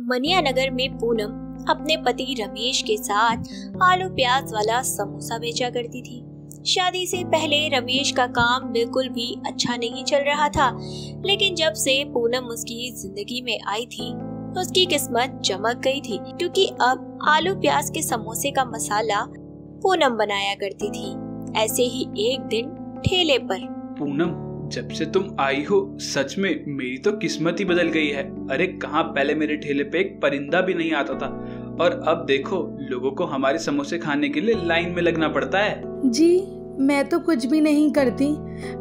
मनिया नगर में पूनम अपने पति रमेश के साथ आलू प्याज वाला समोसा बेचा करती थी। शादी से पहले रमेश का काम बिल्कुल भी अच्छा नहीं चल रहा था, लेकिन जब से पूनम उसकी ज़िंदगी में आई थी, उसकी किस्मत चमक गई थी, क्योंकि अब आलू प्याज के समोसे का मसाला पूनम बनाया करती थी। ऐसे ही एक दिन ठेले पर पूनम जब से तुम आई हो सच में मेरी तो किस्मत ही बदल गई है। अरे कहाँ पहले मेरे ठेले पे एक परिंदा भी नहीं आता था? और अब देखो लोगों को हमारे समोसे खाने के लिए लाइन में लगना पड़ता है। जी मैं तो कुछ भी नहीं करती।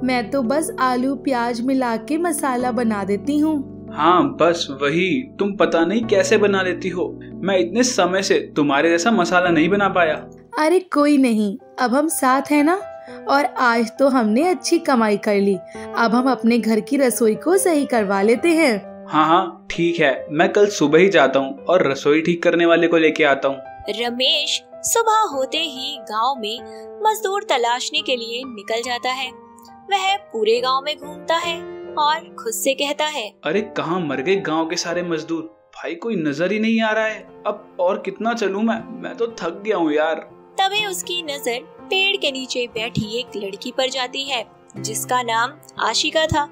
मैं तो बस आलू प्याज मिला के मसाला बना देती हूँ। हाँ बस वही। तुम पता नहीं कैसे बना लेती हो? मैं इतने समय से तुम्हारे जैसा मसाला नहीं बना पाया। अरे कोई नहीं। अब हम साथ हैं ना? और आज तो हमने अच्छी कमाई कर ली। अब हम अपने घर की रसोई को सही करवा लेते हैं। हाँ हाँ ठीक है। मैं कल सुबह ही जाता हूँ और रसोई ठीक करने वाले को लेके आता हूँ। रमेश सुबह होते ही गाँव में मजदूर तलाशने के लिए निकल जाता है। वह पूरे गाँव में घूमता है और खुद से कहता है अरे कहाँ मर गए गाँव के सारे मजदूर? भाई कोई नज़र ही नहीं आ रहा है। अब और कितना चलूँ मैं? मैं तो थक गया हूँ यार। तभी उसकी नज़र पेड़ के नीचे बैठी एक लड़की पर जाती है जिसका नाम आशिका था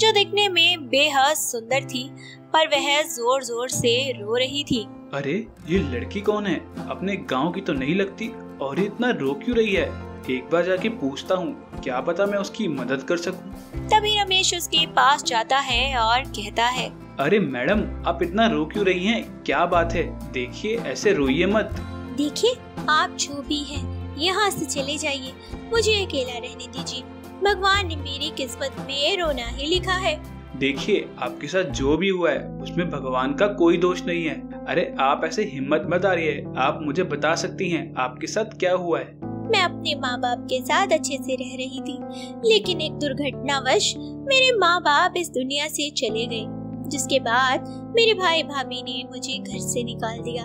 जो दिखने में बेहद सुंदर थी पर वह ज़ोर ज़ोर से रो रही थी। अरे ये लड़की कौन है? अपने गाँव की तो नहीं लगती और ये इतना रो क्यों रही है? एक बार जाके पूछता हूँ क्या पता मैं उसकी मदद कर सकूँ। तभी रमेश उसके पास जाता है और कहता है अरे मैडम आप इतना रो क्यों रही हैं? क्या बात है? देखिए ऐसे रोइए मत। देखिए आप जो भी हैं यहाँ से चले जाइए। मुझे अकेला रहने दीजिए। भगवान ने मेरी किस्मत में रोना ही लिखा है। देखिए आपके साथ जो भी हुआ है उसमें भगवान का कोई दोष नहीं है। अरे आप ऐसे हिम्मत मत आ रही है आप मुझे बता सकती हैं आपके साथ क्या हुआ है? मैं अपने माँ बाप के साथ अच्छे से रह रही थी लेकिन एक दुर्घटनावश मेरे माँ बाप इस दुनिया से चले गए। जिसके बाद मेरे भाई भाभी ने मुझे घर से निकाल दिया।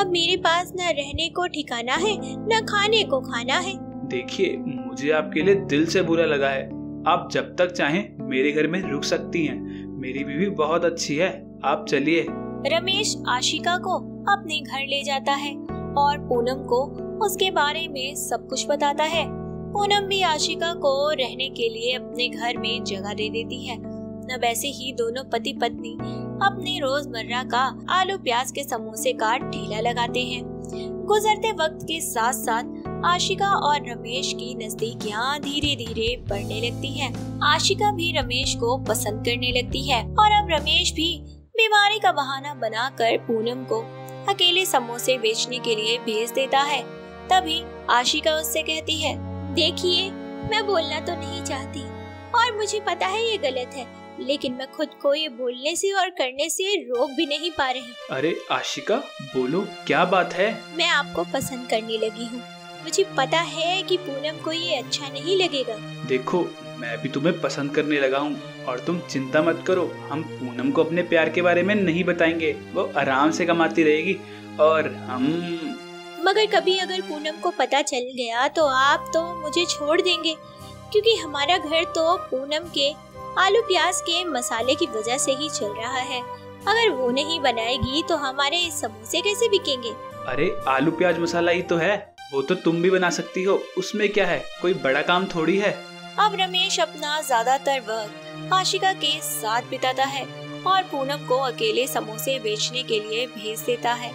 अब मेरे पास न रहने को ठिकाना है न खाने को खाना है। देखिए मुझे आपके लिए दिल से बुरा लगा है। आप जब तक चाहें मेरे घर में रुक सकती हैं। मेरी बीवी बहुत अच्छी है। आप चलिए। रमेश आशिका को अपने घर ले जाता है और पूनम को उसके बारे में सब कुछ बताता है। पूनम भी आशिका को रहने के लिए अपने घर में जगह दे देती है। न वैसे ही दोनों पति पत्नी अपने रोज़मर्रा का आलू प्याज के समोसे का ठेला लगाते हैं। गुजरते वक्त के साथ साथ आशिका और रमेश की नजदीकियाँ धीरे धीरे बढ़ने लगती हैं। आशिका भी रमेश को पसंद करने लगती है और अब रमेश भी बीमारी का बहाना बनाकर पूनम को अकेले समोसे बेचने के लिए भेज देता है। तभी आशिका उससे कहती है, देखिए, मैं बोलना तो नहीं चाहती और मुझे पता है ये गलत है। लेकिन मैं खुद को ये बोलने से और करने से रोक भी नहीं पा रही। अरे आशिका बोलो क्या बात है? मैं आपको पसंद करने लगी हूँ। मुझे पता है कि पूनम को ये अच्छा नहीं लगेगा। देखो मैं भी तुम्हें पसंद करने लगा हूँ और तुम चिंता मत करो हम पूनम को अपने प्यार के बारे में नहीं बताएँगे। वो आराम से कमाती रहेगी और हम मगर कभी अगर पूनम को पता चल गया तो आप तो मुझे छोड़ देंगे क्योंकि हमारा घर तो पूनम के आलू प्याज के मसाले की वजह से ही चल रहा है। अगर वो नहीं बनाएगी तो हमारे समोसे कैसे बिकेंगे? अरे आलू प्याज मसाला ही तो है। वो तो तुम भी बना सकती हो। उसमें क्या है? कोई बड़ा काम थोड़ी है? अब रमेश अपना ज़्यादातर वक्त आशिका के साथ बिताता है और पूनम को अकेले समोसे बेचने के लिए भेज देता है।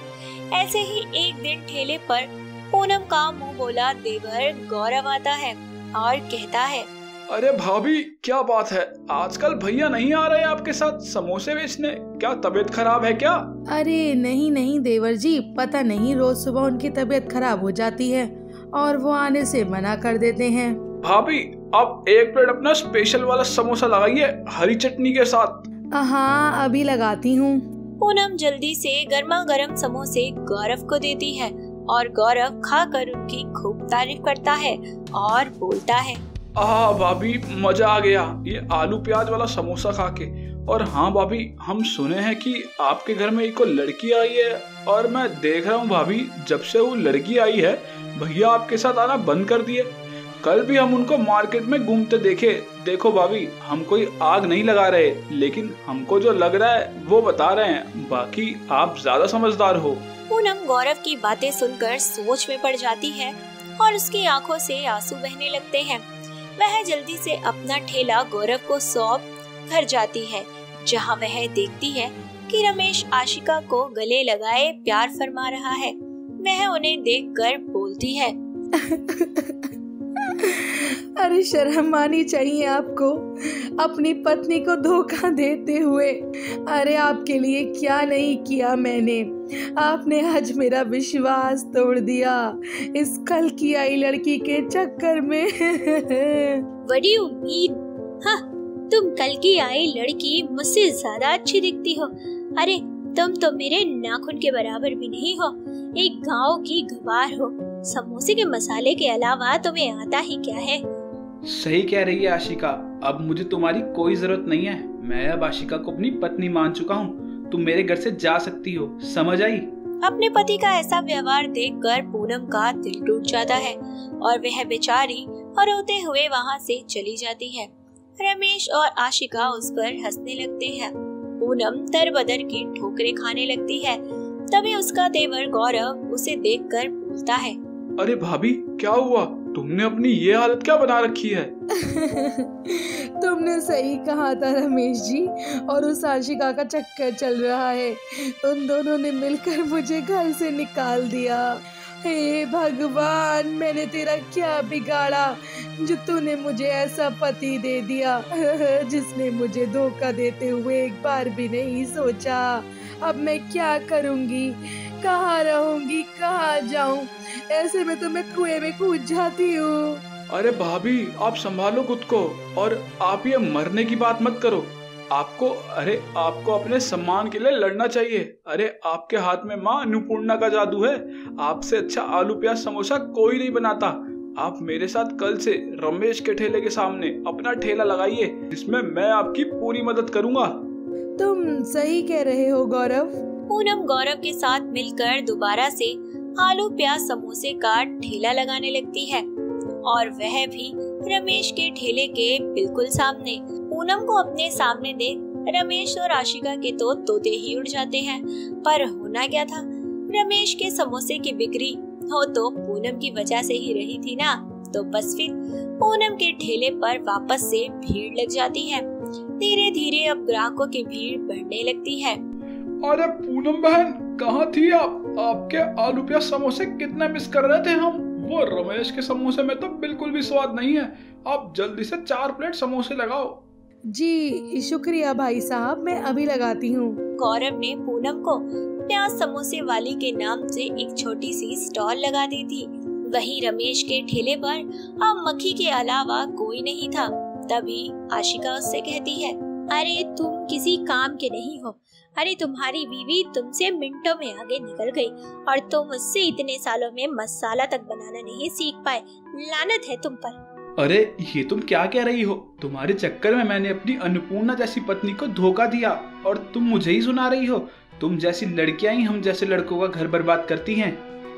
ऐसे ही एक दिन ठेले पर पूनम का मुँह बोला देवर गौरव आता है और कहता है अरे भाभी क्या बात है? आजकल भैया नहीं आ रहे आपके साथ? समोसे बेचने? क्या तबीयत खराब है क्या? अरे नहीं नहीं देवर जी पता नहीं रोज सुबह उनकी तबीयत खराब हो जाती है और वो आने से मना कर देते हैं। भाभी आप एक प्लेट अपना स्पेशल वाला समोसा लगाइए हरी चटनी के साथ। हाँ अभी लगाती हूँ। पूनम जल्दी से गर्मा गर्म समोसे गौरव को देती है और गौरव खाकर उनकी खूब तारीफ़ करता है और बोलता है आ भाभी, मज़ा आ गया। ये आलू प्याज वाला समोसा खा के और हाँ भाभी, हम सुने हैं कि आपके घर में एक लड़की आई है। और मैं देख रहा हूँ, भाभी, जब से वो लड़की आई है, भैया आपके साथ आना बंद कर दिए। कल भी हम उनको मार्केट में घूमते देखे। देखो, भाभी, हम कोई आग नहीं लगा रहे, लेकिन हमको जो लग रहा है, वो बता रहे हैं। बाकी आप ज़्यादा समझदार हो। पूनम गौरव की बातें सुनकर सोच में पड़ जाती है और उसकी आँखों से आँसू बहने लगते हैं। वह जल्दी से अपना ठेला गौरव को सौंप घर जाती है, जहाँ वह देखती है कि रमेश आशिका को गले लगाए प्यार फरमा रहा है। वह उन्हें देखकर बोलती है अरे शर्म आनी चाहिए आपको। अपनी पत्नी को धोखा देते हुए। अरे आपके लिए क्या नहीं किया मैंने। आपने आज मेरा विश्वास तोड़ दिया। इस कल की आई लड़की के चक्कर में। बड़ी उम्मीद। हाँ तुम कल की आई लड़की मुझसे ज़्यादा अच्छी दिखती हो। अरे, तुम तो मेरे नाखून के बराबर भी नहीं हो। एक गाँव की गवार हो। समोसे के मसाले के अलावा तुम्हें आता ही क्या है? सही कह रही है आशिका। अब मुझे तुम्हारी कोई ज़रूरत नहीं है। मैं अब आशिका को अपनी पत्नी मान चुका हूँ। तुम मेरे घर से जा सकती हो। समझ आई? अपने पति का ऐसा व्यवहार देखकर पूनम का दिल टूट जाता है और वह बेचारी रोते हुए वहाँ से चली जाती है। रमेश और आशिका उस पर हंसने लगते हैं। पूनम तर बदर की ठोकरे खाने लगती है। तभी उसका देवर गौरव उसे देखकर बोलता है अरे भाभी, क्या हुआ? तुमने अपनी ये हालत क्या बना रखी है? तुमने सही कहा था रमेश जी, और उस आशिका का चक्कर चल रहा है। उन दोनों ने मिलकर मुझे घर से निकाल दिया। हे भगवान, मैंने तेरा क्या बिगाड़ा, जो तूने मुझे ऐसा पति दे दिया, जिसने मुझे धोखा देते हुए एक बार भी नहीं सोचा। अब मैं क्या करूँगी? कहाँ रहूँगी? कहाँ जाऊँ? ऐसे में तो मैं कुएँ में कूद जाती हूँ। अरे भाभी, आप संभालो खुद को और आप ये मरने की बात मत करो। आपको, अरे आपको अपने सम्मान के लिए लड़ना चाहिए। अरे आपके हाथ में माँ अन्नपूर्णा का जादू है। आपसे अच्छा आलू प्याज समोसा कोई नहीं बनाता। आप मेरे साथ कल से रमेश के ठेले के सामने अपना ठेला लगाइए, जिसमें मैं आपकी पूरी मदद करूँगा। तुम सही कह रहे हो, गौरव। पूनम गौरव के साथ मिलकर दोबारा से आलू प्याज समोसे का ठेला लगाने लगती है और वह भी रमेश के ठेले के बिल्कुल सामने। पूनम को अपने सामने देख रमेश और आशिका के तो तोते ही उड़ जाते हैं। पर होना क्या था? रमेश के समोसे की बिक्री हो तो पूनम की वजह से ही रही थी ना? तो बस फिर पूनम के ठेले पर वापस से भीड़ लग जाती है। धीरे धीरे अब ग्राहकों की भीड़ बढ़ने लगती है। अरे पूनम बहन कहाँ थी आप? आपके आलू प्याज समोसे कितने मिस कर रहे थे हम? वो रमेश के समोसे में तो बिल्कुल भी स्वाद नहीं है। आप जल्दी से चार प्लेट समोसे लगाओ। जी शुक्रिया भाई साहब मैं अभी लगाती हूँ। गौरव ने पूनम को प्याज समोसे वाली के नाम से एक छोटी सी स्टॉल लगा दी थी। वही रमेश के ठेले पर अब मक्खी के अलावा कोई नहीं था। तभी आशिका उससे कहती है अरे तुम किसी काम के नहीं हो। अरे तुम्हारी बीवी तुमसे मिनटों में आगे निकल गई और तुम उससे इतने सालों में मसाला तक बनाना नहीं सीख पाए। लानत है तुम पर। अरे ये तुम क्या कह रही हो? तुम्हारे चक्कर में मैंने अपनी अन्नपूर्णा जैसी पत्नी को धोखा दिया और तुम मुझे ही सुना रही हो। तुम जैसी लड़कियाँ ही हम जैसे लड़कों का घर बर्बाद करती हैं।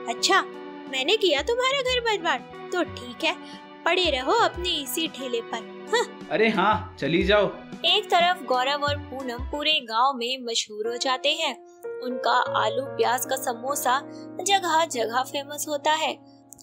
अच्छा मैंने किया तुम्हारा घर बर्बाद। तो ठीक है पड़े रहो अपने इसी ठेले पर। अरे हाँ चली जाओ। एक तरफ़ गौरव और पूनम पूरे गाँव में मशहूर हो जाते हैं। उनका आलू प्याज का समोसा जगह जगह फ़ेमस होता है।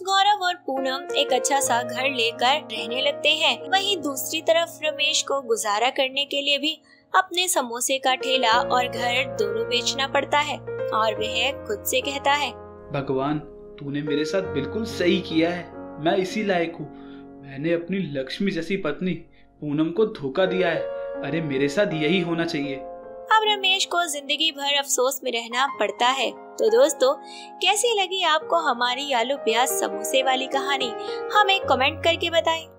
गौरव और पूनम एक अच्छा सा घर लेकर रहने लगते हैं। वहीं दूसरी तरफ़ रमेश को गुजारा करने के लिए भी अपने समोसे का ठेला और घर दोनों बेचना पड़ता है और वह खुद से कहता है भगवान तूने मेरे साथ बिल्कुल सही किया है। मैं इसी लायक हूँ। मैंने अपनी लक्ष्मी जैसी पत्नी पूनम को धोखा दिया है। अरे, मेरे साथ यही होना चाहिए। अब रमेश को ज़िंदगी भर अफसोस में रहना पड़ता है। तो दोस्तों, कैसी लगी आपको हमारी आलू प्याज समोसे वाली कहानी? हमें कमेंट करके बताएँ।